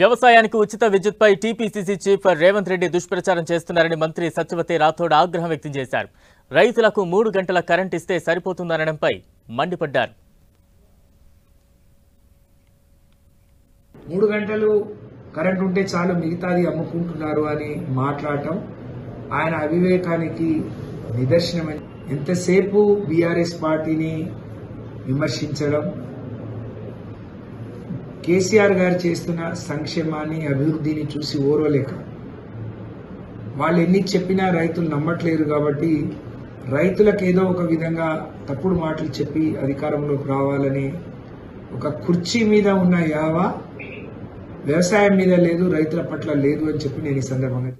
వ్యవసాయానికి ఉచిత విద్యుత్పై టీపీసీసీ చీఫ్ రేవంత్ రెడ్డి దుష్ప్రచారం చేస్తున్నారని మంత్రి సత్యవతి రాథోడ్ ఆగ్రహం వ్యక్తం చేశారు. రైతులకు మూడు గంటల కరెంట్ ఇస్తే సరిపోతుందనడంపై మండిపడ్డారు. మూడు గంటలు కరెంట్ ఉంటే చాలు మిగతాది అమ్ముకుంటున్నారు అని మాట్లాడటం ఆయన అవివేకానికి నిదర్శనమని ఎంతసేపు బీఆర్ఎస్ పార్టీని విమర్శించడం కేసీఆర్ గారు చేస్తున్న సంక్షేమాన్ని అభివృద్ధిని చూసి ఓర్వలేక వాళ్ళు ఎన్ని చెప్పినా రైతులు నమ్మట్లేరు కాబట్టి రైతులకు ఏదో ఒక విధంగా తప్పుడు మాటలు చెప్పి అధికారంలోకి రావాలని ఒక కుర్చీ మీద ఉన్న యావ వ్యవసాయం మీద లేదు రైతుల పట్ల లేదు అని చెప్పి నేను ఈ సందర్భంగా